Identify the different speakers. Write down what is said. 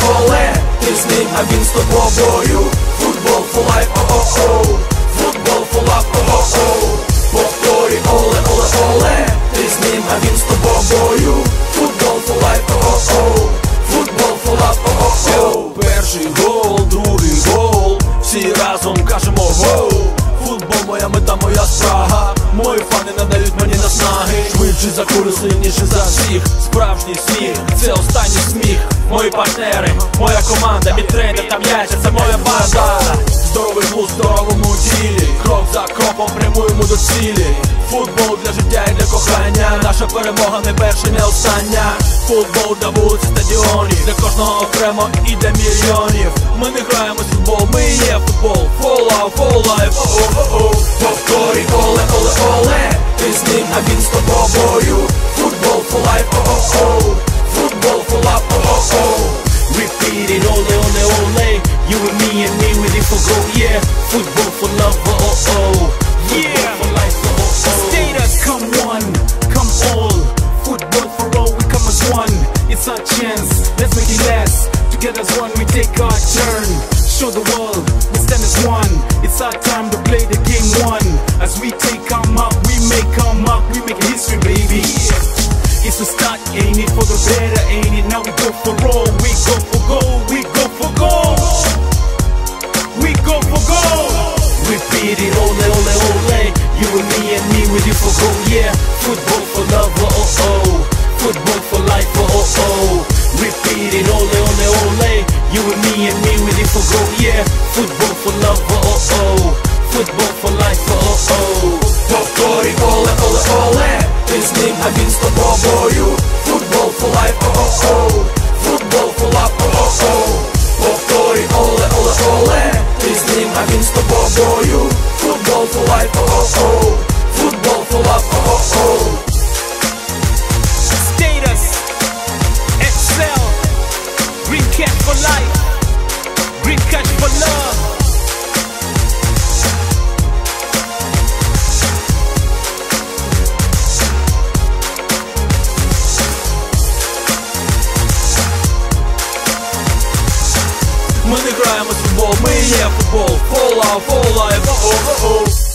Speaker 1: поле, ти з ним, а він з тобою. Football for life, о-о-о, football for love, о-о-о. Повторюй, оле, оле, оле, ти з ним, а він з тобою. Football for life, о-о-о, football for love, о-о-о. Перший гол, другий гол. Всі разом кажемо гол. Футбол моя мета, моя справа Мої фани надають мені наснаги. Швидше за кулю, сильніше за всіх. Справжній сміх, це останній сміх. Мої партнери, моя команда, мій тренер та м'яча, це моя банда Здоровий глузд здоровому тілі. Крок за кроком прямуємо до цілі. Футбол для життя і для кохання. Наша перемога не перша, не остання. Футбол для вулиць, стадіонів Для кожного окремо і для мільйонів. Ми не граємо в футбол, ми є футбол. Фола, фола, о-о-о Повторі, оле, оле, оле Ти з ним, а він з тобою Футбол, for life, о-о-о Футбол, for life, о-о-о
Speaker 2: Repeat it, ole, ole, ole. You and me and me with it for go, yeah. Football for love, oh, oh. Yeah. For life, oh, oh. Status, come one, come all. Football for all, we come as one. It's our chance, let's make it last. Together as one, we take our turn. Show the world, we stand as one. It's our time to play the game one. As we take our mark, we make our we make history, baby. It's a start, ain't it? For the better, ain't it? Now we go for all, we go for goal, we go for goal. We go for goal. Repeat it, ole, ole, ole. You and me and me with you for goal, yeah. Football for love, oh, oh. Football for life, uh, oh, oh, oh. Repeat it, ole, ole, ole. You and me and me with you for goal, yeah. Football for love, oh.
Speaker 1: Оле, оле, Ти з ним, а він з тобою. Футбол for life, о-о-о. Футбол for life, о-о-о. Повторі, оле, оле, оле Ти з ним, а він з тобою. Футбол for life, о-о-о. Футбол for life, о-о-о Ми не граємо в футбол, ми є футбол Фола, фола, о-о-о